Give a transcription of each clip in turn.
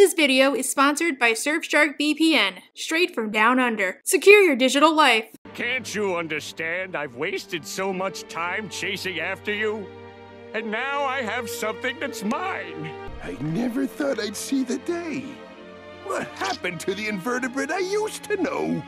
This video is sponsored by Surfshark VPN, straight from down under. Secure your digital life. Can't you understand? I've wasted so much time chasing after you. And now I have something that's mine. I never thought I'd see the day. What happened to the invertebrate I used to know?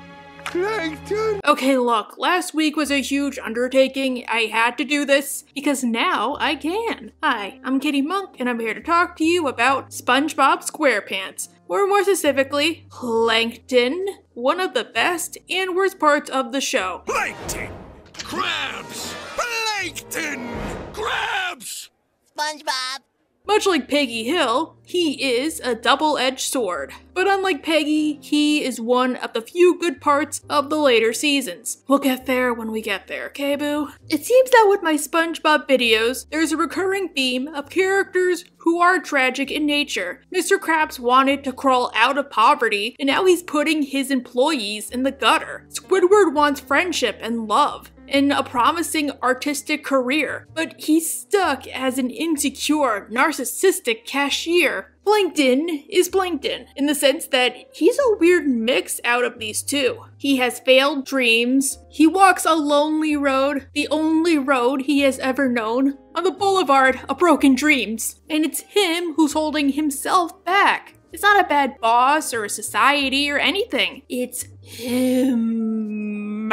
Plankton! Okay, look, last week was a huge undertaking. I had to do this because now I can. Hi, I'm Kitty Monk, and I'm here to talk to you about SpongeBob SquarePants, or more specifically, Plankton, one of the best and worst parts of the show. Plankton! Krabs! Plankton! Krabs! SpongeBob. Much like Peggy Hill, he is a double edged sword. But unlike Peggy, he is one of the few good parts of the later seasons. We'll get there when we get there, okay, boo? It seems that with my SpongeBob videos, there's a recurring theme of characters who are tragic in nature. Mr. Krabs wanted to crawl out of poverty, and now he's putting his employees in the gutter. Squidward wants friendship and love and a promising artistic career, but he's stuck as an insecure, narcissistic cashier. Plankton is Plankton in the sense that he's a weird mix out of these two. He has failed dreams, he walks a lonely road, the only road he has ever known, on the boulevard of broken dreams, and it's him who's holding himself back. It's not a bad boss or a society or anything. It's him.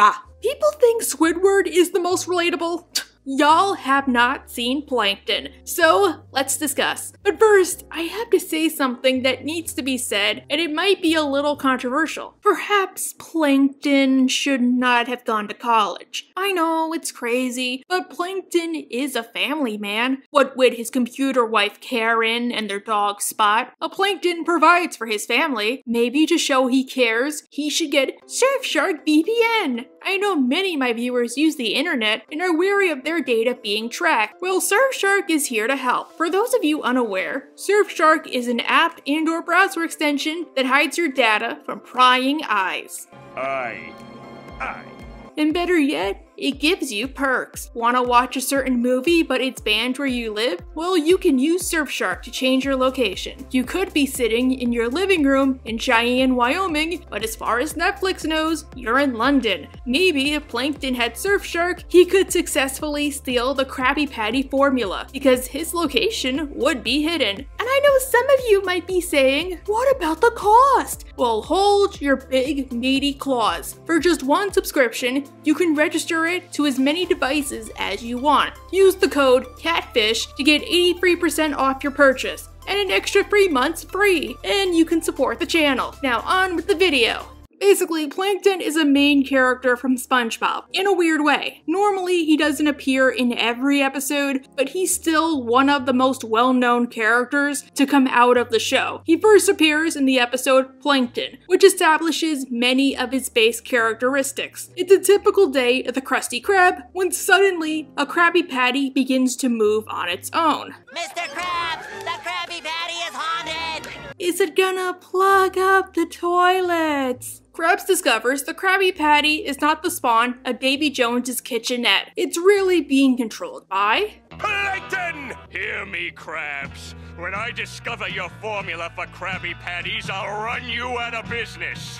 People think Squidward is the most relatable. Y'all have not seen Plankton, so let's discuss. But first, I have to say something that needs to be said, and it might be a little controversial. Perhaps Plankton should not have gone to college. I know, it's crazy, but Plankton is a family man. What with his computer wife Karen and their dog Spot, a Plankton provides for his family. Maybe to show he cares, he should get Surfshark VPN. I know many of my viewers use the internet and are weary of their data being tracked. Well, Surfshark is here to help. For those of you unaware, Surfshark is an app and or browser extension that hides your data from prying eyes. I. I. And better yet, it gives you perks. Wanna watch a certain movie but it's banned where you live? Well, you can use Surfshark to change your location. You could be sitting in your living room in Cheyenne, Wyoming, but as far as Netflix knows, you're in London. Maybe if Plankton had Surfshark, he could successfully steal the Krabby Patty formula because his location would be hidden. And I know some of you might be saying, what about the cost? Well, hold your big meaty claws. For just one subscription, you can register it to as many devices as you want. Use the code CATFISH to get 83% off your purchase and an extra three months free, and you can support the channel. Now on with the video. Basically, Plankton is a main character from SpongeBob, in a weird way. Normally, he doesn't appear in every episode, but he's still one of the most well-known characters to come out of the show. He first appears in the episode Plankton, which establishes many of his base characteristics. It's a typical day at the Krusty Krab, when suddenly a Krabby Patty begins to move on its own. Mr. Krabs, the Krabby Patty is haunted. Is it gonna plug up the toilets? Krabs discovers the Krabby Patty is not the spawn of Davy Jones's kitchenette. It's really being controlled by Plankton! Hear me, Krabs. When I discover your formula for Krabby Patties, I'll run you out of business.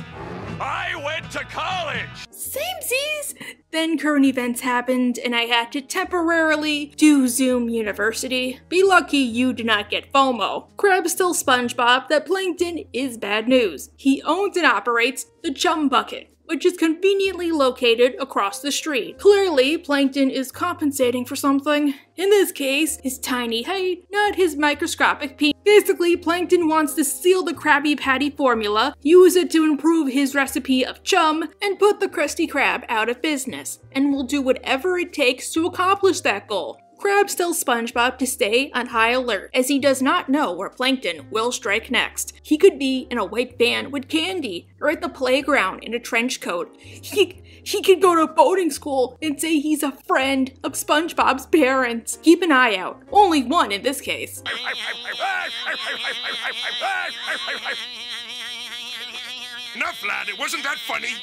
I went to college! Samesies! Then current events happened and I had to temporarily do Zoom University. Be lucky you did not get FOMO. Krabs still SpongeBob that Plankton is bad news. He owns and operates the Chum Bucket which is conveniently located across the street. Clearly, Plankton is compensating for something. In this case, his tiny height, not his microscopic penis. Basically, Plankton wants to steal the Krabby Patty formula, use it to improve his recipe of chum, and put the Krusty Krab out of business, and will do whatever it takes to accomplish that goal. Krabs tells SpongeBob to stay on high alert, as he does not know where Plankton will strike next. He could be in a white van with candy, or at the playground in a trench coat. He, he could go to boating school and say he's a friend of SpongeBob's parents. Keep an eye out. Only one in this case. Enough, lad. It wasn't that funny.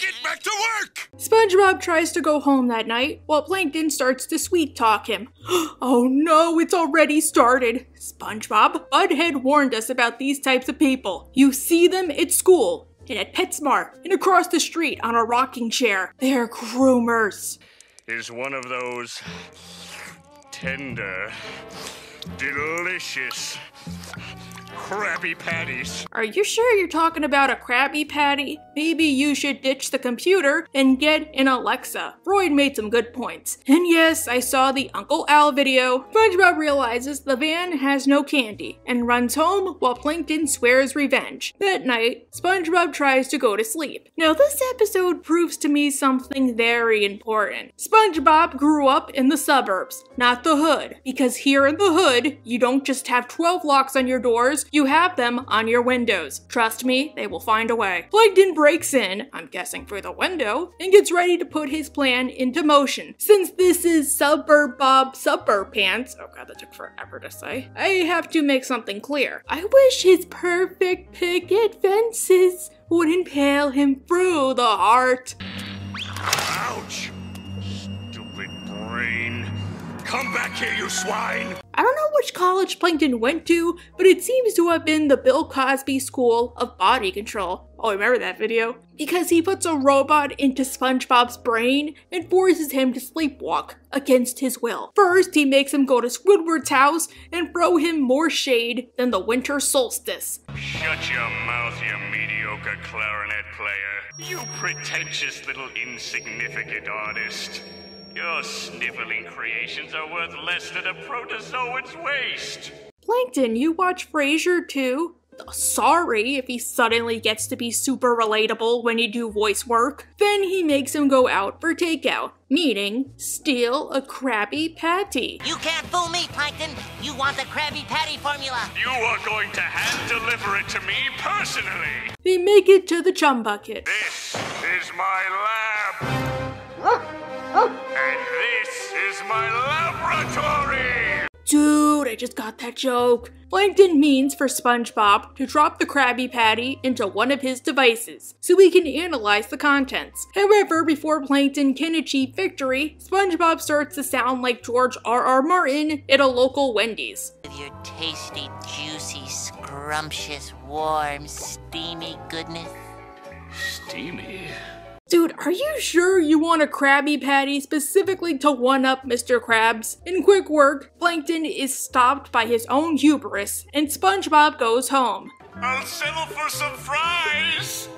Get back to work! SpongeBob tries to go home that night while Plankton starts to sweet talk him. oh no, it's already started. SpongeBob, Budhead warned us about these types of people. You see them at school, and at PetSmart, and across the street on a rocking chair. They're groomers. Is one of those tender, delicious Krabby Patties. Are you sure you're talking about a Krabby Patty? Maybe you should ditch the computer and get an Alexa. Freud made some good points. And yes, I saw the Uncle Al video. SpongeBob realizes the van has no candy and runs home while Plankton swears revenge. That night, SpongeBob tries to go to sleep. Now, this episode proves to me something very important. SpongeBob grew up in the suburbs, not the hood, because here in the hood, you don't just have 12 locks on your doors, you have them on your windows. Trust me, they will find a way. Plankton breaks in, I'm guessing through the window, and gets ready to put his plan into motion. Since this is Suburb Bob Suburb Pants, oh god, that took forever to say, I have to make something clear. I wish his perfect picket fences would impale him through the heart. Ouch! Stupid brain. Come back here, you swine! I don't know which college Plankton went to, but it seems to have been the Bill Cosby School of Body Control. Oh, remember that video? Because he puts a robot into SpongeBob's brain and forces him to sleepwalk against his will. First, he makes him go to Squidward's house and throw him more shade than the winter solstice. Shut your mouth, you mediocre clarinet player. You pretentious little insignificant artist. Your sniveling creations are worth less than a protozoan's waste. Plankton, you watch Frasier too? Sorry if he suddenly gets to be super relatable when you do voice work. Then he makes him go out for takeout, meaning steal a Krabby Patty. You can't fool me, Plankton. You want the Krabby Patty formula. You are going to hand deliver it to me personally. They make it to the chum bucket. This is my lab. And this is my laboratory. Dude, I just got that joke. Plankton means for SpongeBob to drop the Krabby Patty into one of his devices so he can analyze the contents. However, before Plankton can achieve victory, SpongeBob starts to sound like George R. R. Martin at a local Wendy's. With your tasty, juicy, scrumptious, warm, steamy goodness. Steamy. Dude, are you sure you want a Krabby Patty specifically to one up Mr. Krabs? In quick work, Plankton is stopped by his own hubris, and SpongeBob goes home. I'll settle for some fries.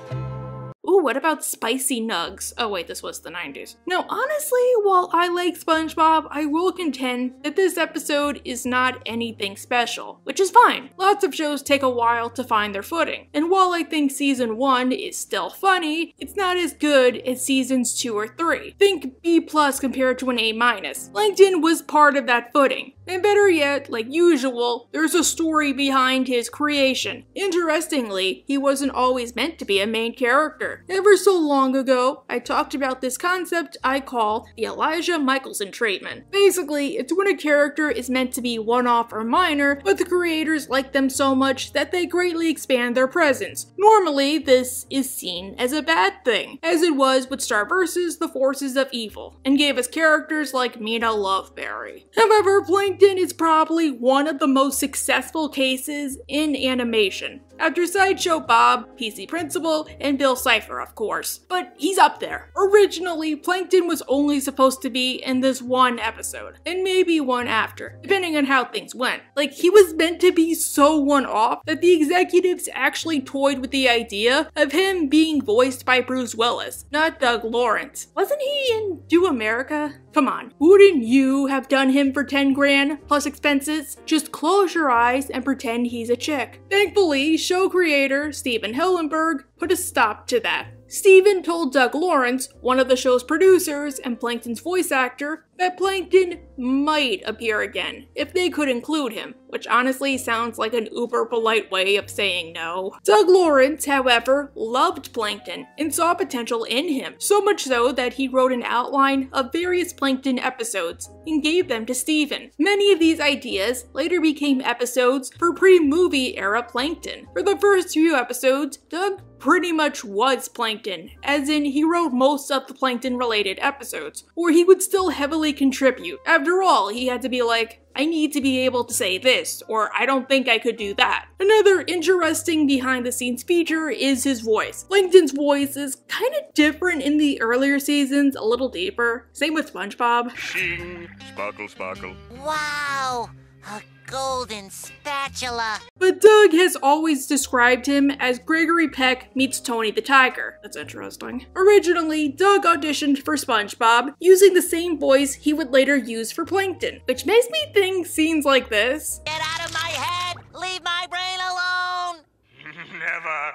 Ooh, what about spicy nugs? Oh wait, this was the 90s. Now, honestly, while I like SpongeBob, I will contend that this episode is not anything special, which is fine. Lots of shows take a while to find their footing, and while I think season 1 is still funny, it's not as good as seasons 2 or 3. Think B plus compared to an A minus. Plankton was part of that footing. And better yet, like usual, there's a story behind his creation. Interestingly, he wasn't always meant to be a main character. Ever so long ago, I talked about this concept I call the Elijah Mikaelson treatment. Basically, it's when a character is meant to be one-off or minor, but the creators like them so much that they greatly expand their presence. Normally, this is seen as a bad thing, as it was with Star vs. The Forces of Evil, and gave us characters like Mina Loveberry. However, Plankton is probably one of the most successful cases in animation. After Sideshow Bob, PC Principal, and Bill Cipher, of course. But he's up there. Originally, Plankton was only supposed to be in this one episode, and maybe one after, depending on how things went. Like, he was meant to be so one off that the executives actually toyed with the idea of him being voiced by Bruce Willis, not Doug Lawrence. Wasn't he in Do America? Come on, wouldn't you have done him for 10 grand plus expenses? Just close your eyes and pretend he's a chick. Thankfully, show creator Stephen Hillenburg put a stop to that. Stephen told Doug Lawrence, one of the show's producers and Plankton's voice actor, that Plankton might appear again, if they could include him, which honestly sounds like an uber polite way of saying no. Doug Lawrence, however, loved Plankton and saw potential in him, so much so that he wrote an outline of various Plankton episodes and gave them to Stephen. Many of these ideas later became episodes for pre-movie era Plankton. For the first few episodes, Doug pretty much was Plankton, as in he wrote most of the Plankton related episodes, or he would still heavily contribute. After all, he had to be like, I need to be able to say this, or I don't think I could do that. Another interesting behind the scenes feature is his voice. Plankton's voice is kind of different in the earlier seasons, a little deeper. Same with SpongeBob. Shing, sparkle, sparkle. Wow! A golden spatula. But Doug has always described him as Gregory Peck meets Tony the Tiger. That's interesting. Originally, Doug auditioned for SpongeBob using the same voice he would later use for Plankton, which makes me think scenes like this Get out of my head! Leave my brain alone! Never,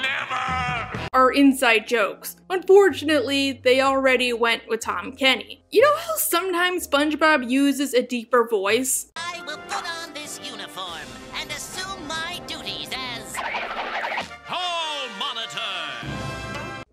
never. are inside jokes. Unfortunately, they already went with Tom Kenny. You know how sometimes SpongeBob uses a deeper voice? I will put on this uniform and assume my duties as. Hall monitor!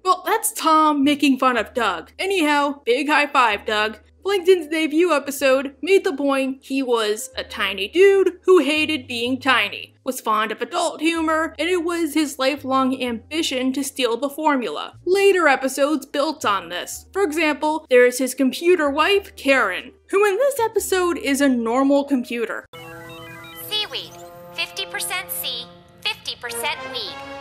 Well, that's Tom making fun of Doug. Anyhow, big high five, Doug. Plankton's debut episode made the point he was a tiny dude who hated being tiny, was fond of adult humor, and it was his lifelong ambition to steal the formula. Later episodes built on this. For example, there's his computer wife, Karen, who in this episode is a normal computer. Seaweed. 50% sea, 50% weed.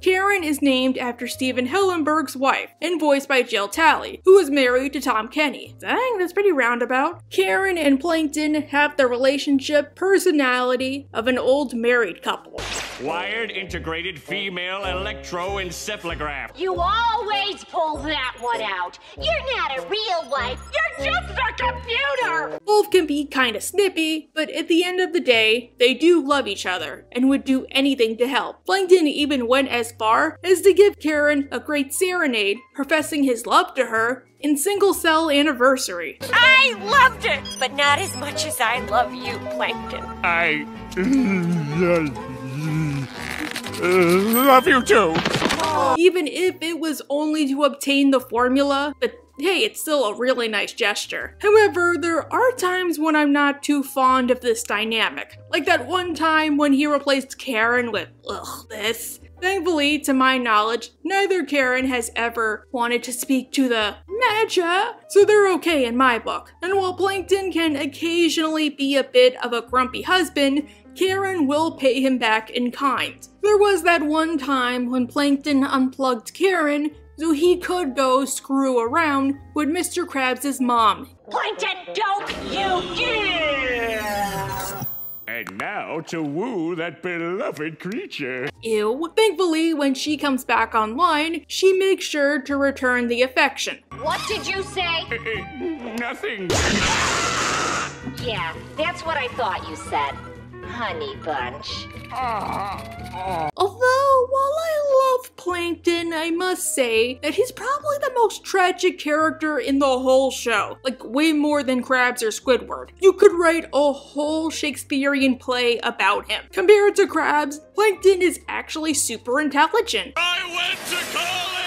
Karen is named after Stephen Hillenburg's wife and voiced by Jill Talley, who is married to Tom Kenny. Dang, that's pretty roundabout. Karen and Plankton have the relationship personality of an old married couple. Wired integrated female electroencephalograph. You always pull that one out. You're not a real wife. You're just a computer. Both can be kinda snippy, but at the end of the day, they do love each other and would do anything to help. Plankton even went as far as to give Karen a great serenade, professing his love to her in Single Cell Anniversary. I loved it, but not as much as I love you, Plankton. I love you too. Even if it was only to obtain the formula, but hey, it's still a really nice gesture. However, there are times when I'm not too fond of this dynamic. Like that one time when he replaced Karen with, ugh, this. Thankfully, to my knowledge, neither Karen has ever wanted to speak to the manager, so they're okay in my book. And while Plankton can occasionally be a bit of a grumpy husband, Karen will pay him back in kind. There was that one time when Plankton unplugged Karen so he could go screw around with Mr. Krabs' mom. Plankton, don't you dare! And now to woo that beloved creature. Ew. Thankfully, when she comes back online, she makes sure to return the affection. What did you say? Eh, eh, nothing. Yeah, that's what I thought you said. Honey bunch. Although, while I love Plankton, I must say that he's probably the most tragic character in the whole show. Like, way more than Krabs or Squidward. You could write a whole Shakespearean play about him. Compared to Krabs, Plankton is actually super intelligent. I went to college!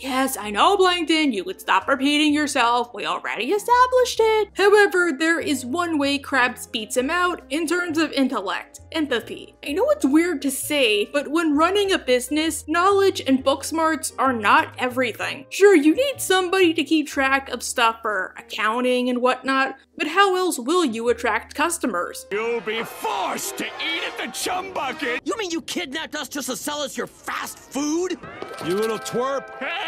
Yes, I know, Plankton, you could stop repeating yourself. We already established it. However, there is one way Krabs beats him out in terms of intellect empathy. I know it's weird to say, but when running a business, knowledge and book smarts are not everything. Sure, you need somebody to keep track of stuff for accounting and whatnot, but how else will you attract customers? You'll be forced to eat at the chum bucket. You mean you kidnapped us just to sell us your fast food? You little twerp. Hey!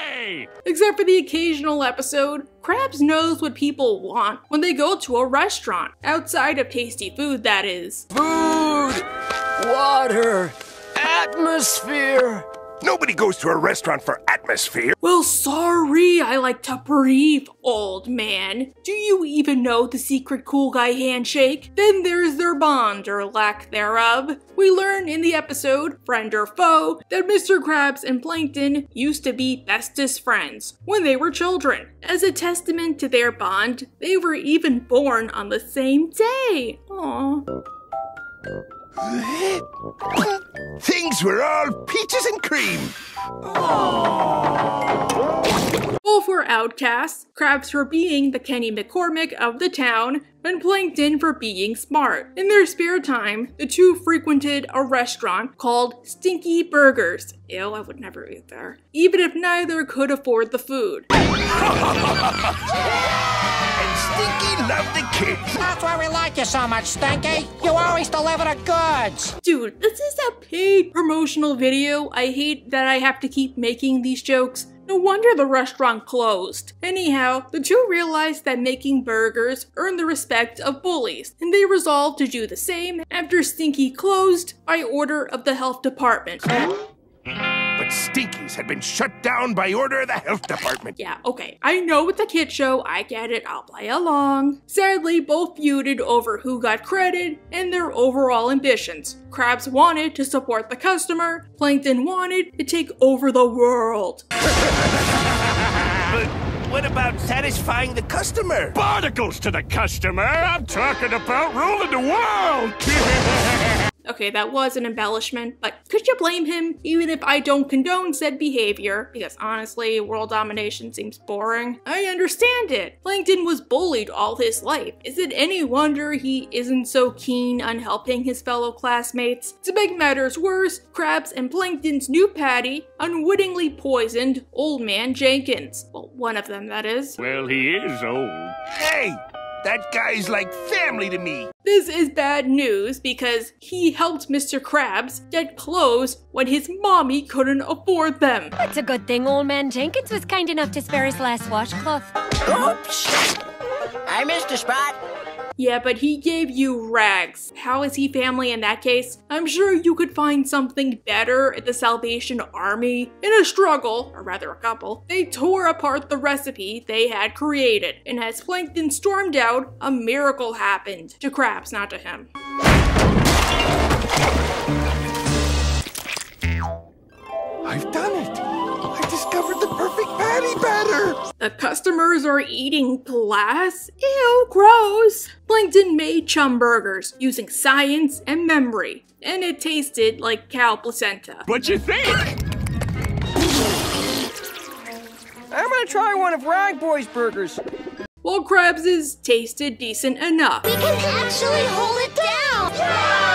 Except for the occasional episode, Krabs knows what people want when they go to a restaurant, outside of tasty food, that is. Food, water, atmosphere, Nobody goes to a restaurant for atmosphere. Well, sorry, I like to breathe, old man. Do you even know the secret cool guy handshake? Then there's their bond, or lack thereof. We learn in the episode, Friend or Foe, that Mr. Krabs and Plankton used to be bestest friends when they were children. As a testament to their bond, they were even born on the same day. Aww. Things were all peaches and cream. Both were outcasts, Krabs for being the Kenny McCormick of the town, and Plankton for being smart. In their spare time, the two frequented a restaurant called Stinky Burgers. Ew, I would never eat there. Even if neither could afford the food. And Stinky loved the kids. That's why we like you so much, Stinky. You always deliver the goods. Dude, this is a paid promotional video. I hate that I have to keep making these jokes. No wonder the restaurant closed. Anyhow, the two realized that making burgers earned the respect of bullies, and they resolved to do the same after Stinky closed by order of the health department. But Stinkies had been shut down by order of the health department. Yeah, okay. I know it's a kid show, I get it, I'll play along. Sadly, both feuded over who got credit and their overall ambitions. Krabs wanted to support the customer, Plankton wanted to take over the world. But what about satisfying the customer? Barnacles to the customer! I'm talking about ruling the world! Okay, that was an embellishment, but could you blame him even if I don't condone said behavior? Because honestly, world domination seems boring. I understand it. Plankton was bullied all his life. Is it any wonder he isn't so keen on helping his fellow classmates? To make matters worse, Krabs and Plankton's new patty unwittingly poisoned Old Man Jenkins. Well, one of them, that is. well, he is old. Hey, that guy's like family to me. This is bad news because he helped Mr. Krabs get clothes when his mommy couldn't afford them. It's a good thing old man Jenkins was kind enough to spare his last washcloth. Oops. I missed a spot. Yeah, but he gave you rags. How is he family in that case? I'm sure you could find something better at the Salvation Army. In a struggle, or rather a couple, they tore apart the recipe they had created. And as Plankton stormed out, a miracle happened. To Krabs, not to him. I've done it. The customers are eating glass? Ew, gross! Plankton made chum burgers using science and memory, and it tasted like cow placenta. What you think? I'm gonna try one of Rag Boy's burgers. Well, Krabs's tasted decent enough. We can actually hold it down! The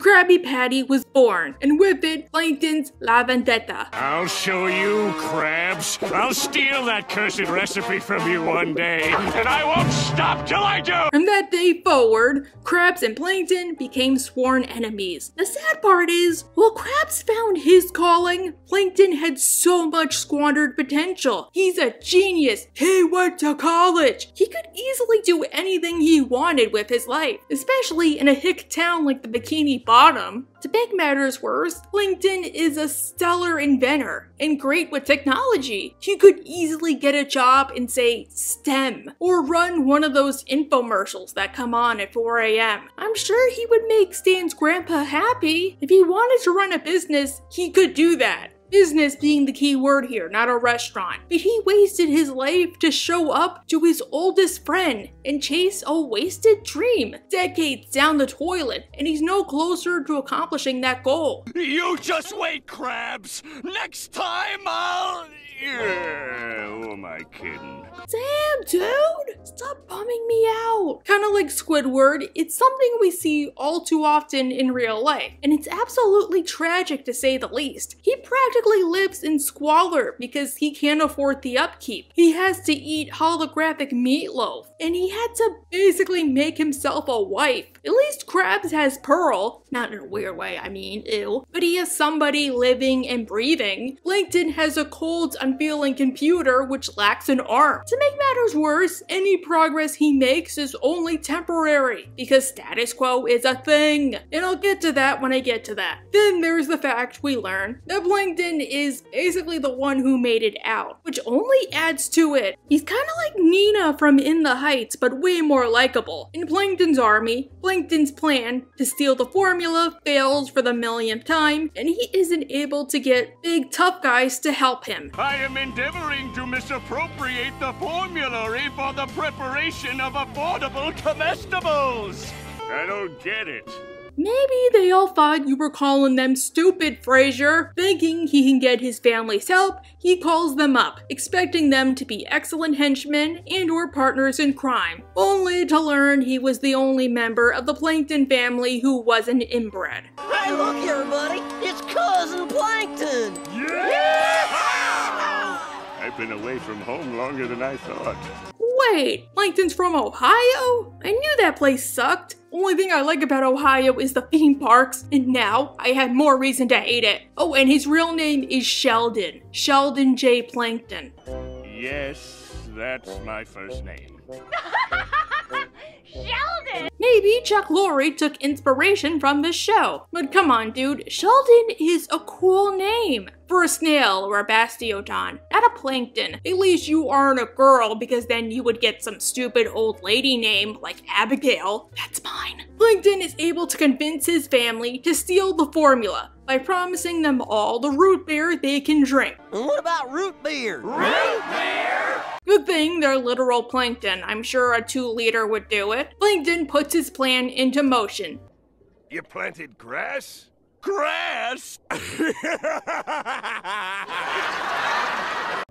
Krabby Patty was born, and with it, Plankton's La Vendetta. I'll show you, Krabs. I'll steal that cursed recipe from you one day, and I won't stop till I do! From that day forward, Krabs and Plankton became sworn enemies. The sad part is, while Krabs found his calling, Plankton had so much squandered potential. He's a genius. He went to college. He could easily do anything he wanted with his life, especially in a hick town like the Bikini Bottom. To make matters worse, LinkedIn is a stellar inventor and great with technology. He could easily get a job in, say, STEM, or run one of those infomercials that come on at 4 a.m. I'm sure he would make Stan's grandpa happy. If he wanted to run a business, he could do that. Business being the key word here, not a restaurant. But he wasted his life to show up to his oldest friend and chase a wasted dream. Decades down the toilet, and he's no closer to accomplishing that goal. You just wait, Krabs! Next time I'll. Yeah, who am I kidding? Damn, dude! Stop bumming me out! Kinda like Squidward, it's something we see all too often in real life, and it's absolutely tragic to say the least. He lives in squalor because he can't afford the upkeep. He has to eat holographic meatloaf. And he had to basically make himself a wife. At least Krabs has Pearl, not in a weird way, I mean, ew, but he has somebody living and breathing. Plankton has a cold, unfeeling computer which lacks an arm. To make matters worse, any progress he makes is only temporary, because status quo is a thing. And I'll get to that when I get to that. Then there's the fact we learn that Plankton is basically the one who made it out, which only adds to it. He's kind of like Nina from In the Heights, but way more likable. In Plankton's army, Plankton's plan to steal the formula fails for the millionth time, and he isn't able to get big tough guys to help him. I am endeavoring to misappropriate the formulary eh, for the preparation of affordable comestibles. I don't get it. Maybe they all thought you were calling them stupid, Frasier. Thinking he can get his family's help, he calls them up, expecting them to be excellent henchmen and or partners in crime, only to learn he was the only member of the Plankton family who wasn't inbred. Hey, look here, buddy. It's Cousin Plankton. Yeah! I've been away from home longer than I thought. Wait, Plankton's from Ohio? I knew that place sucked. Only thing I like about Ohio is the theme parks, and now I had more reason to hate it. Oh, and his real name is Sheldon. Sheldon J. Plankton. Yes, that's my first name. Sheldon! Maybe Chuck Lorre took inspiration from this show. But come on, dude, Sheldon is a cool name. For a snail or a bastiodon, not a plankton. At least you aren't a girl because then you would get some stupid old lady name like Abigail. That's mine. Plankton is able to convince his family to steal the formula by promising them all the root beer they can drink. And what about root beer? Root beer! Good thing they're literal plankton. I'm sure a two liter would do it. Plankton puts his plan into motion. You planted grass? Grass!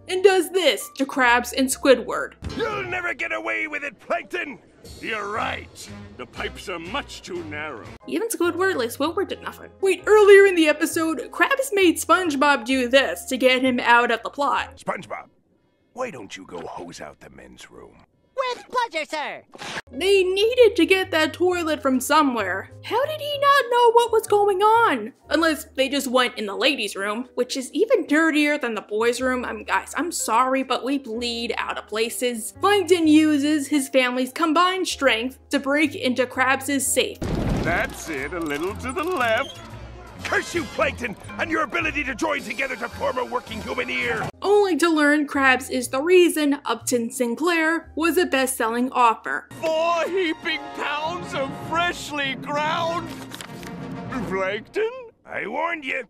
And does this to Krabs and Squidward. You'll never get away with it, Plankton! You're right. The pipes are much too narrow. Even Squidward, like Squidward did nothing. Wait, earlier in the episode, Krabs made SpongeBob do this to get him out of the plot. SpongeBob, why don't you go hose out the men's room? With pleasure, sir. They needed to get that toilet from somewhere. How did he not know what was going on? Unless they just went in the ladies' room, which is even dirtier than the boys' room. I mean, guys, I'm sorry, but we bleed out of places. Plankton uses his family's combined strength to break into Krabs' safe. That's it, a little to the left. Curse you, Plankton, and your ability to join together to form a working human ear! Only to learn Krabs is the reason Upton Sinclair was a best-selling author. Four heaping pounds of freshly ground plankton? I warned you.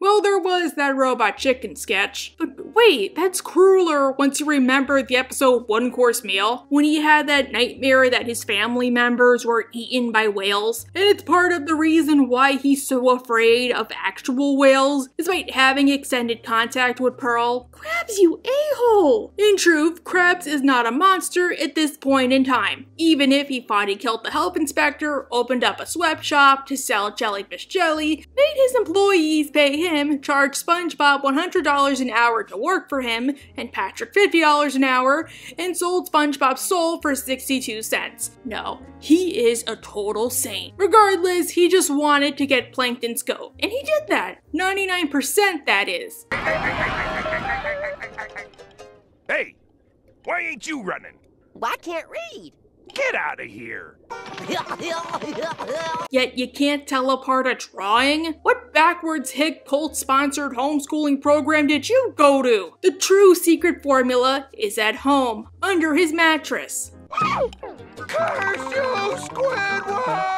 Well, there was that robot chicken sketch. But wait, that's crueler once you remember the episode One Coarse Meal, when he had that nightmare that his family members were eaten by whales. And it's part of the reason why he's so afraid of actual whales, despite having extended contact with Pearl. Krabs, you a-hole! In truth, Krabs is not a monster at this point in time. Even if he thought he killed the health inspector, opened up a sweatshop to sell jellyfish jelly, made his employees pay him him, charged SpongeBob $100 an hour to work for him, and Patrick $50 an hour, and sold SpongeBob's soul for 62 cents. No, he is a total saint. Regardless, he just wanted to get Plankton's goat, and he did that. 99% that is. Hey, why ain't you running? I can't read. Get out of here! Yet you can't tell apart a drawing? What backwards hick cult sponsored homeschooling program did you go to? The true secret formula is at home, under his mattress. Curse you, Squidward!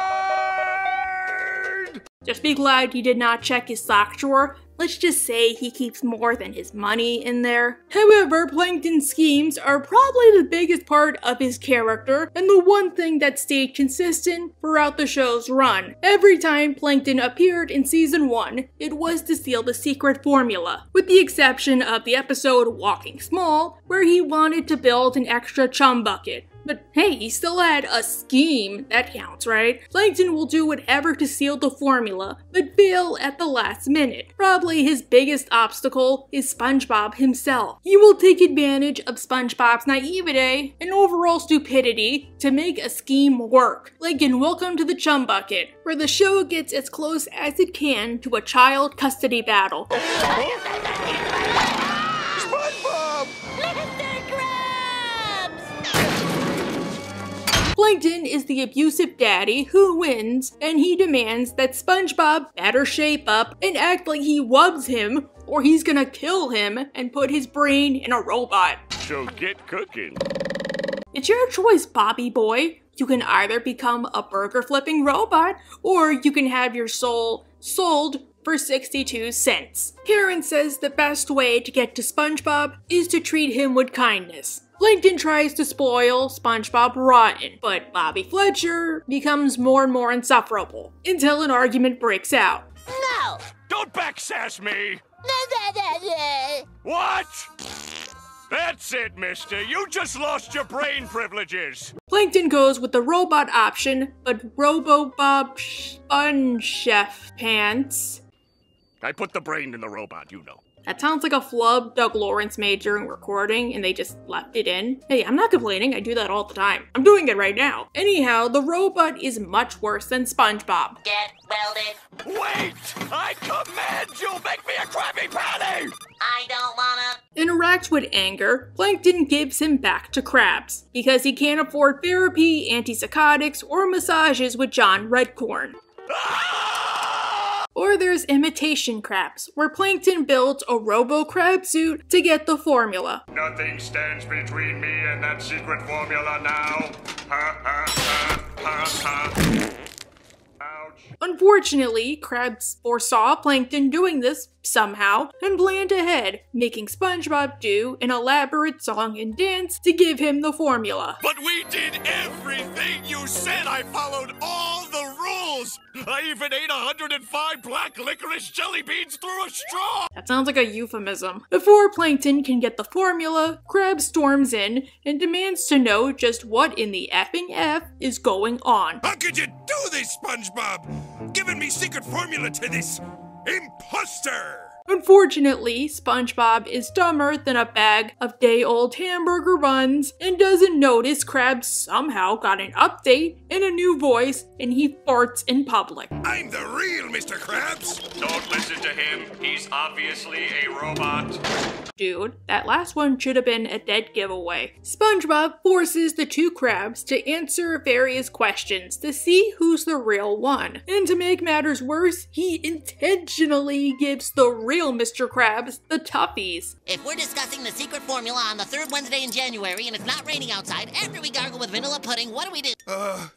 Just be glad he did not check his sock drawer. Let's just say he keeps more than his money in there. However, Plankton's schemes are probably the biggest part of his character and the one thing that stayed consistent throughout the show's run. Every time Plankton appeared in season 1, it was to steal the secret formula, with the exception of the episode Walking Small, where he wanted to build an extra chum bucket. But hey, he still had a scheme. That counts, right? Plankton will do whatever to seal the formula, but fail at the last minute. Probably his biggest obstacle is SpongeBob himself. He will take advantage of SpongeBob's naivete and overall stupidity to make a scheme work. Like in Welcome to the Chum Bucket, where the show gets as close as it can to a child custody battle. Plankton is the abusive daddy who wins, and he demands that SpongeBob better shape up and act like he loves him, or he's gonna kill him and put his brain in a robot. So get cooking. It's your choice, Bobby boy. You can either become a burger flipping robot, or you can have your soul sold for 62 cents. Karen says the best way to get to SpongeBob is to treat him with kindness. Plankton tries to spoil SpongeBob rotten, but Bobby Fletcher becomes more and more insufferable until an argument breaks out. No! Don't backsass me! What? That's it, mister. You just lost your brain privileges. Plankton goes with the robot option, but Robo-Bob Sponge Chef Pants. I put the brain in the robot, you know. That sounds like a flub Doug Lawrence made during recording and they just left it in. Hey, I'm not complaining, I do that all the time. I'm doing it right now. Anyhow, the robot is much worse than SpongeBob. Get welded. Wait! I command you make me a Krabby Patty! I don't wanna. Interact with anger, Plankton gives him back to Krabs because he can't afford therapy, antipsychotics, or massages with John Redcorn. Ah! Or there's imitation crabs, where Plankton builds a robo crab suit to get the formula. Nothing stands between me and that secret formula now. Ha ha ha. Ouch. Unfortunately, Krabs foresaw Plankton doing this somehow and planned ahead, making SpongeBob do an elaborate song and dance to give him the formula. But we did everything you said. I followed all the rules. I even ate 105 black licorice jelly beans through a straw. That sounds like a euphemism. Before Plankton can get the formula, Krabs storms in and demands to know just what in the effing F is going on. How could you do this, SpongeBob? Giving me secret formula to this imposter! Unfortunately, SpongeBob is dumber than a bag of day old hamburger buns and doesn't notice Krabs somehow got an update and a new voice and he farts in public. I'm the real Mr. Krabs! Don't listen to him. He's obviously a robot. Dude, that last one should have been a dead giveaway. SpongeBob forces the two crabs to answer various questions to see who's the real one. And to make matters worse, he intentionally gives the real Mr. Krabs the toughies. If we're discussing the secret formula on the third Wednesday in January and it's not raining outside, after we gargle with vanilla pudding, what do we do? Uh,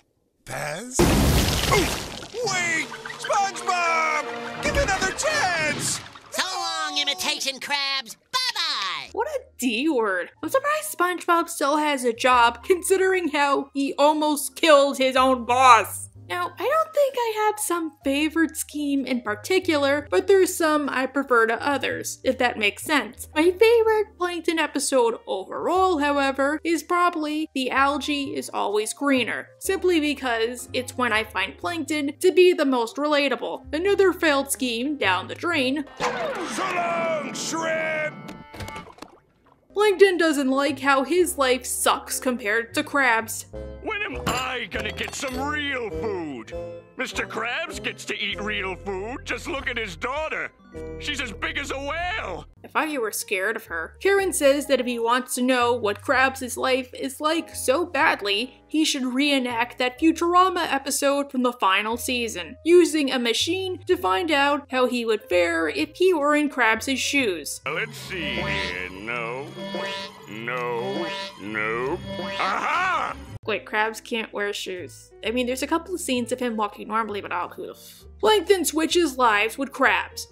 Paz? Oh, wait! SpongeBob! Give another chance! So long, imitation crabs. Bye bye. What a D word. I'm surprised SpongeBob still has a job considering how he almost killed his own boss. Now, I don't think I have some favorite scheme in particular, but there's some I prefer to others, if that makes sense. My favorite Plankton episode overall, however, is probably The Algae is Always Greener, simply because it's when I find Plankton to be the most relatable. Another failed scheme down the drain. So long, shrimp! Plankton doesn't like how his life sucks compared to Krabs. When am I gonna get some real food? Mr. Krabs gets to eat real food. Just look at his daughter. She's as big as a whale. I thought you were scared of her. Karen says that if he wants to know what Krabs' life is like so badly, he should reenact that Futurama episode from the final season, using a machine to find out how he would fare if he were in Krabs' shoes. Let's see here. No. No. Nope. Aha! Wait, Krabs can't wear shoes. I mean, there's a couple of scenes of him walking normally, but oh, I'll poof. Plankton switches lives with Krabs.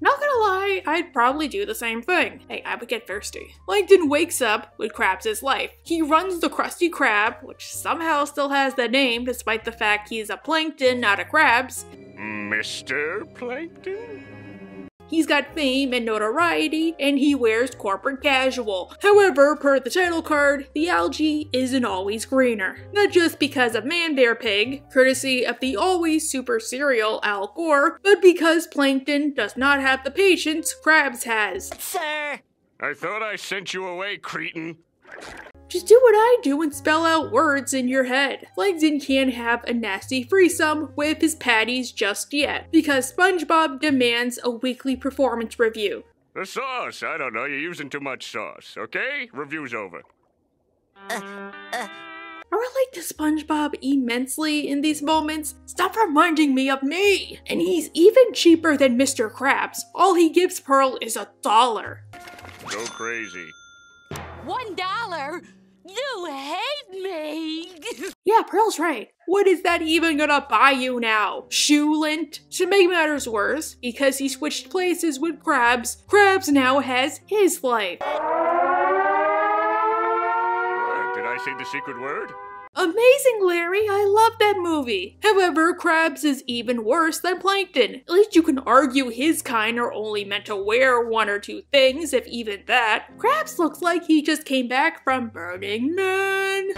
Not gonna lie, I'd probably do the same thing. Hey, I would get thirsty. Plankton wakes up with Krabs' life. He runs the Krusty Krab, which somehow still has that name despite the fact he's a plankton, not a Krabs. Mr. Plankton? He's got fame and notoriety, and he wears corporate casual. However, per the title card, the algae isn't always greener. Not just because of Man Bear Pig, courtesy of the always super serial Al Gore, but because Plankton does not have the patience Krabs has. Sir! I thought I sent you away, cretin. Just do what I do and spell out words in your head. Plankton can't have a nasty threesome with his patties just yet, because SpongeBob demands a weekly performance review. The sauce. I don't know. You're using too much sauce. Okay? Review's over. I relate to SpongeBob immensely in these moments. Stop reminding me of me! And he's even cheaper than Mr. Krabs. All he gives Pearl is a dollar. Go crazy. One dollar? You hate me! Yeah, Pearl's right. What is that even gonna buy you now? Shoe lint? To make matters worse, because he switched places with Krabs, Krabs now has his life. What? Did I say the secret word? Amazing, Larry. I love that movie. However, Krabs is even worse than Plankton. At least you can argue his kind are only meant to wear one or two things, if even that. Krabs looks like he just came back from Burning Man.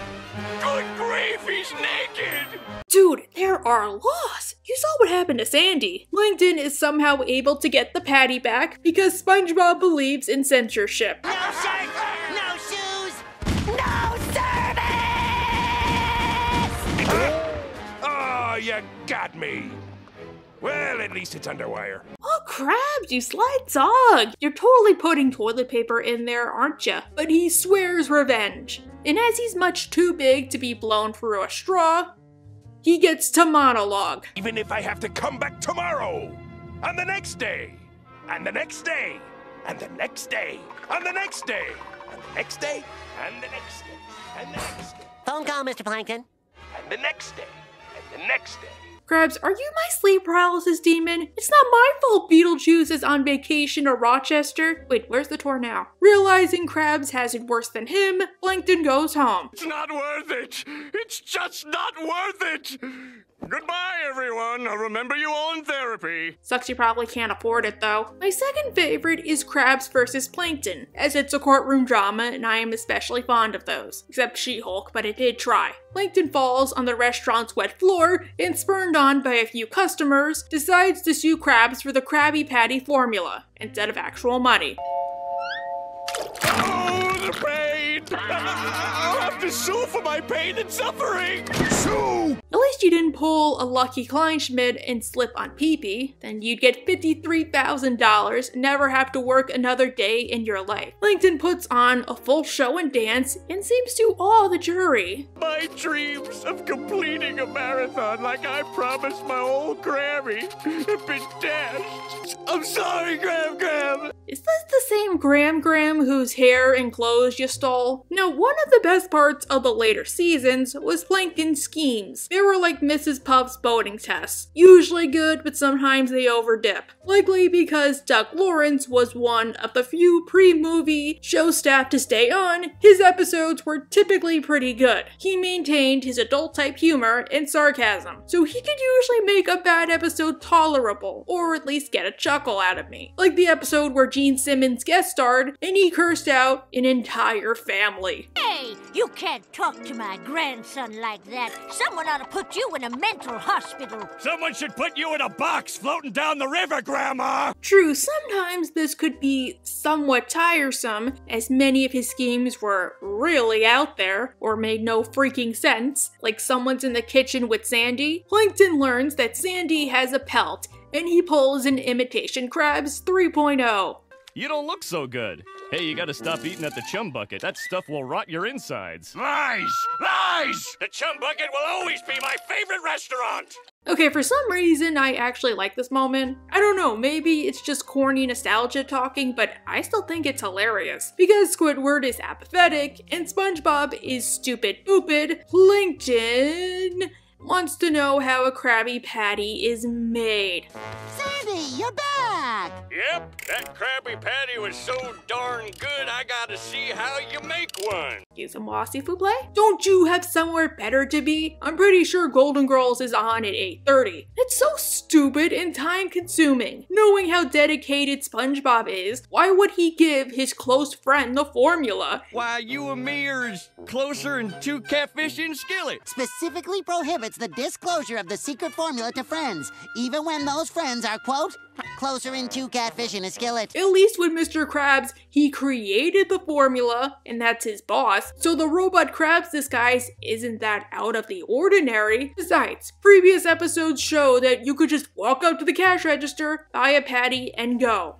Good grief, he's naked! Dude, there are laws. You saw what happened to Sandy. Plankton is somehow able to get the patty back because SpongeBob believes in censorship. No you got me. Well, at least it's underwire. Oh, Krabs, you sly dog! You're totally putting toilet paper in there, aren't you? But he swears revenge. And as he's much too big to be blown through a straw, he gets to monologue. Even if I have to come back tomorrow, and the next day, and the next day, and the next day, and the next day, and the next day, and the next day, and the next day, Phone call, Mr. Plankton. and the next day, and the next day. Krabs, are you my sleep paralysis demon? It's not my fault Beetlejuice is on vacation to Rochester. Wait, where's the tour now? Realizing Krabs has it worse than him, Plankton goes home. It's not worth it. It's just not worth it. Goodbye, everyone. I'll remember you all in therapy. Sucks you probably can't afford it though. My second favorite is Krabs vs. Plankton, as it's a courtroom drama and I am especially fond of those. Except She-Hulk, but it did try. Plankton falls on the restaurant's wet floor and spurned on by a few customers, decides to sue Krabs for the Krabby Patty formula instead of actual money. Oh, the pain! I'll have to sue for my pain and suffering! Sue! Least you didn't pull a Lucky Kleinschmidt and slip on pee Then you'd get $53,000 never have to work another day in your life. Plankton puts on a full show and dance and seems to awe the jury. My dreams of completing a marathon like I promised my old Grammy have been dashed. I'm sorry, Graham Graham. Is this the same Graham Graham whose hair and clothes you stole? Now, one of the best parts of the later seasons was Plankton's schemes. They were like Mrs. Puff's boating tests. Usually good, but sometimes they overdip. Likely because Doug Lawrence was one of the few pre-movie show staff to stay on, his episodes were typically pretty good. He maintained his adult-type humor and sarcasm, so he could usually make a bad episode tolerable, or at least get a chuckle out of me. Like the episode where Gene Simmons guest starred, and he cursed out an entire family. Hey, you can't talk to my grandson like that. Someone ought to put you in a mental hospital. Someone should put you in a box floating down the river, Grandma! True, sometimes this could be somewhat tiresome, as many of his schemes were really out there or made no freaking sense, like someone's in the kitchen with Sandy. Plankton learns that Sandy has a pelt, and he pulls an imitation Krabs 3.0. You don't look so good. Hey, you gotta stop eating at the chum bucket. That stuff will rot your insides. Lies! Lies! The Chum Bucket will always be my favorite restaurant! Okay, for some reason, I actually like this moment. I don't know, maybe it's just corny nostalgia talking, but I still think it's hilarious. Because Squidward is apathetic, and SpongeBob is stupid boopid, Plankton wants to know how a Krabby Patty is made. Sandy, you're back! Yep, that Krabby Patty was so darn good, I gotta see how you make one. Use a mossy play? Don't you have somewhere better to be? I'm pretty sure Golden Girls is on at 8.30. It's so stupid and time consuming. Knowing how dedicated SpongeBob is, why would he give his close friend the formula? Why, you and me are closer than two catfish in skillet. Specifically prohibits the disclosure of the secret formula to friends, even when those friends are, quote, closer in two catfish in a skillet. At least with Mr. Krabs, he created the formula, and that's his boss, so the robot Krabs disguise isn't that out of the ordinary. Besides, previous episodes show that you could just walk up to the cash register, buy a patty, and go.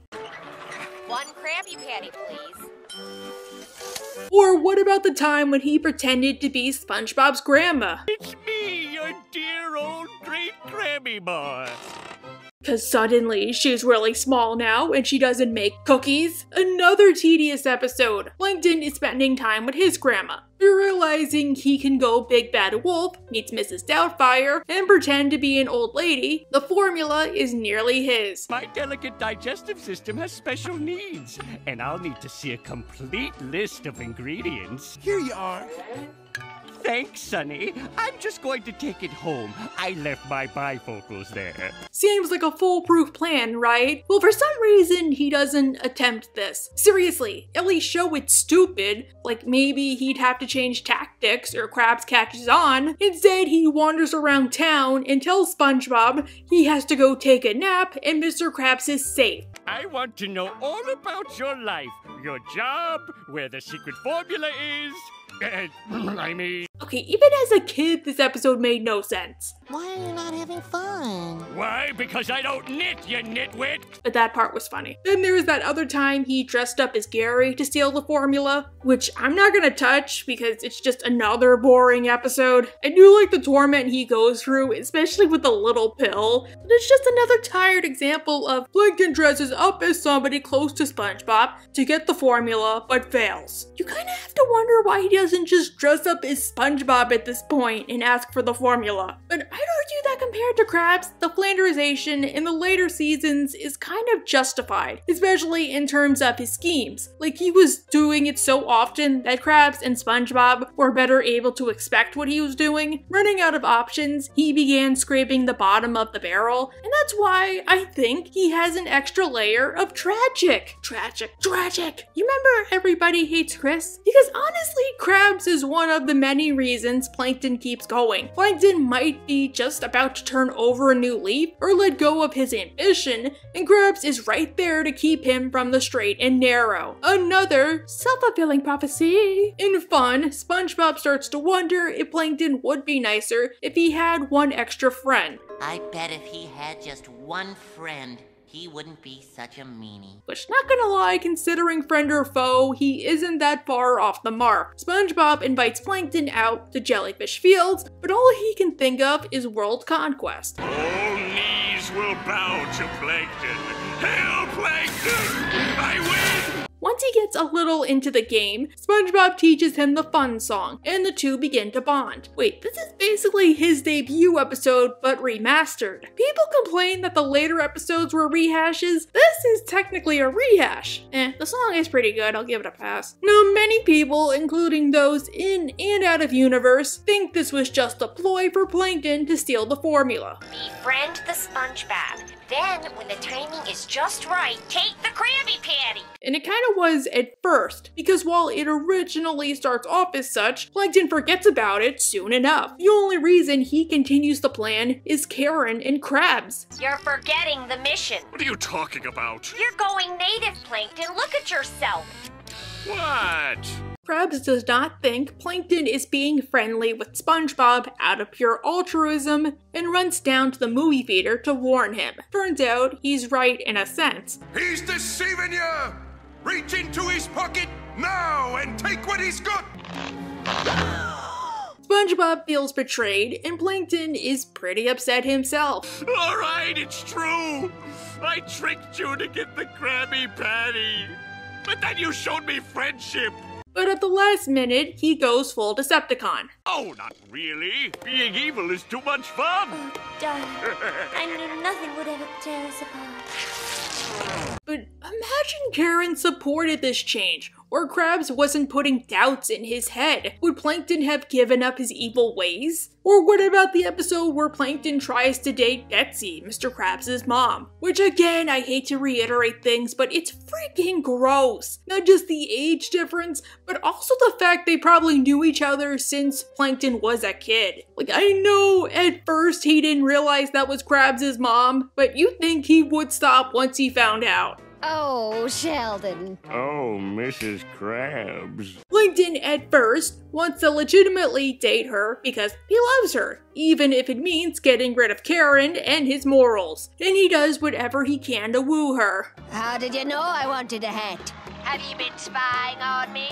One Krabby Patty, please. Or what about the time when he pretended to be SpongeBob's grandma? It's me, your dear old great Krabby boy. Cause suddenly she's really small now and she doesn't make cookies. Another tedious episode. Plankton is spending time with his grandma. Realizing he can go big bad wolf, meets Mrs. Doubtfire, and pretend to be an old lady, the formula is nearly his. My delicate digestive system has special needs, and I'll need to see a complete list of ingredients. Here you are. Thanks, Sonny. I'm just going to take it home. I left my bifocals there. Seems like a foolproof plan, right? Well, for some reason, he doesn't attempt this. Seriously, at least show it's stupid, like maybe he'd have to change tactics or Krabs catches on. Instead, he wanders around town and tells SpongeBob he has to go take a nap and Mr. Krabs is safe. I want to know all about your life, your job, where the secret formula is. Uh, I mean, Okay, even as a kid, this episode made no sense. Why are you not having fun? why? Because I don't knit, you nitwit. But that part was funny. Then there was that other time he dressed up as Gary to steal the formula, which I'm not gonna touch because it's just another boring episode. I do like the torment he goes through, especially with the little pill, but it's just another tired example of Plankton dresses up as somebody close to SpongeBob to get the formula, but fails. You kinda have to wonder why he doesn't just dress up as SpongeBob at this point and ask for the formula. But I'd argue that compared to Krabs, the Flanderization in the later seasons is kind of justified, especially in terms of his schemes. Like he was doing it so often that Krabs and SpongeBob were better able to expect what he was doing. Running out of options, he began scraping the bottom of the barrel, and that's why I think he has an extra layer of tragic. Tragic. Tragic. You remember Everybody Hates Chris? Because honestly, Krabs is one of the many reasons Plankton keeps going. Plankton might be just about to turn over a new leaf or let go of his ambition, and Krabs is right there to keep him from the straight and narrow. Another self-fulfilling prophecy. In fun, SpongeBob starts to wonder if Plankton would be nicer if he had one extra friend. I bet if he had just one friend, he wouldn't be such a meanie. Which, not gonna lie, considering friend or foe, he isn't that far off the mark. SpongeBob invites Plankton out to Jellyfish Fields, but all he can think of is world conquest. All knees will bow to Plankton. Hail, Plankton! I win! Once he gets a little into the game, SpongeBob teaches him the fun song, and the two begin to bond. Wait, this is basically his debut episode, but remastered. People complain that the later episodes were rehashes. This is technically a rehash. Eh, the song is pretty good, I'll give it a pass. Now, many people, including those in and out of universe, think this was just a ploy for Plankton to steal the formula. Befriend the SpongeBob. Then, when the timing is just right, take the Krabby Patty. And it kind of was at first, because while it originally starts off as such, Plankton forgets about it soon enough. The only reason he continues the plan is Karen and Krabs. You're forgetting the mission. What are you talking about? You're going native, Plankton. Look at yourself. What? Krabs does not think Plankton is being friendly with SpongeBob out of pure altruism and runs down to the movie theater to warn him. Turns out he's right in a sense. He's deceiving you! Reach into his pocket now and take what he's got! SpongeBob feels betrayed, and Plankton is pretty upset himself. All right, it's true. I tricked you to get the Krabby Patty. But then you showed me friendship. But at the last minute, he goes full Decepticon. Oh, not really. Being evil is too much fun. Oh, Darling, I knew nothing would ever tear us apart. But imagine Karen supported this change, or Krabs wasn't putting doubts in his head. Would Plankton have given up his evil ways? Or what about the episode where Plankton tries to date Betsy, Mr. Krabs' mom? Which again, I hate to reiterate things, but it's freaking gross. Not just the age difference, but also the fact they probably knew each other since Plankton was a kid. Like, I know at first he didn't realize that was Krabs' mom, but you'd think he would stop once he found out. Oh, Sheldon. Oh, Mrs. Krabs. Plankton, at first, wants to legitimately date her because he loves her, even if it means getting rid of Karen and his morals. And he does whatever he can to woo her. How did you know I wanted a hat? Have you been spying on me?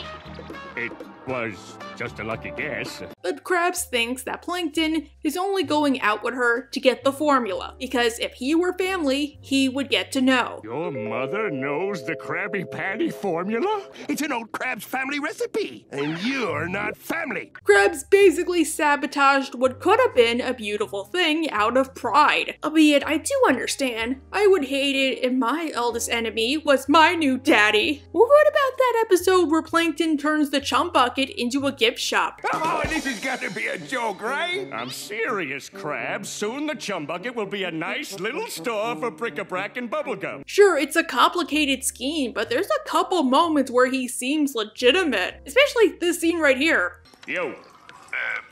It was just a lucky guess. But Krabs thinks that Plankton is only going out with her to get the formula, because if he were family, he would get to know. Your mother knows the Krabby Patty formula? It's an old Krabs family recipe, and you're not family. Krabs basically sabotaged what could have been a beautiful thing out of pride. Albeit, I do understand. I would hate it if my eldest enemy was my new daddy. Or what about that episode where Plankton turns the chum bucket into a gift shop? Oh, this has got to be a joke, right? I'm serious, Krabs. Soon the Chum Bucket will be a nice little store for bric-a-brac and bubblegum. Sure, it's a complicated scheme, but there's a couple moments where he seems legitimate. Especially this scene right here. Yo. Uh,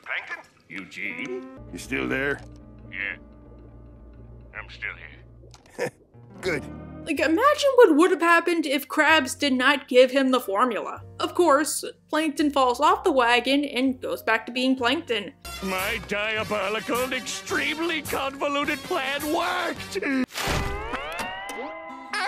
Plankton? Eugene? You still there? Yeah. I'm still here. Good. Like, imagine what would have happened if Krabs did not give him the formula. Of course, Plankton falls off the wagon and goes back to being Plankton. My diabolical, extremely convoluted plan worked!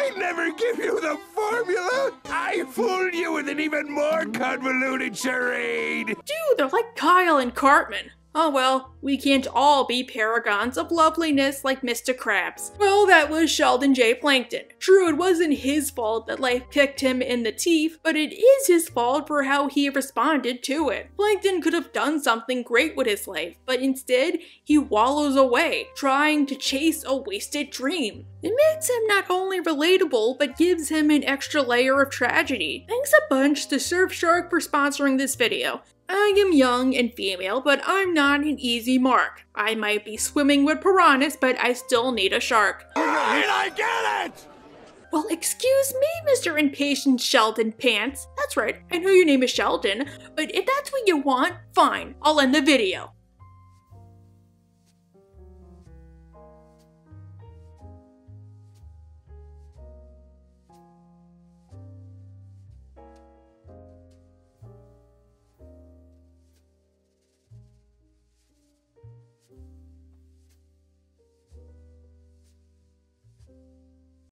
I never give you the formula! I fooled you with an even more convoluted charade! Dude, they're like Kyle and Cartman. Oh well, we can't all be paragons of loveliness like Mr. Krabs. Well, that was Sheldon J. Plankton. True, it wasn't his fault that life kicked him in the teeth, but it is his fault for how he responded to it. Plankton could have done something great with his life, but instead, he wallows away, trying to chase a wasted dream. It makes him not only relatable, but gives him an extra layer of tragedy. Thanks a bunch to Surfshark for sponsoring this video. I am young and female, but I'm not an easy mark. I might be swimming with piranhas, but I still need a shark. Alright, I get it! Well, excuse me, Mr. Impatient Sheldon Pants. That's right, I know your name is Sheldon, but if that's what you want, fine, I'll end the video.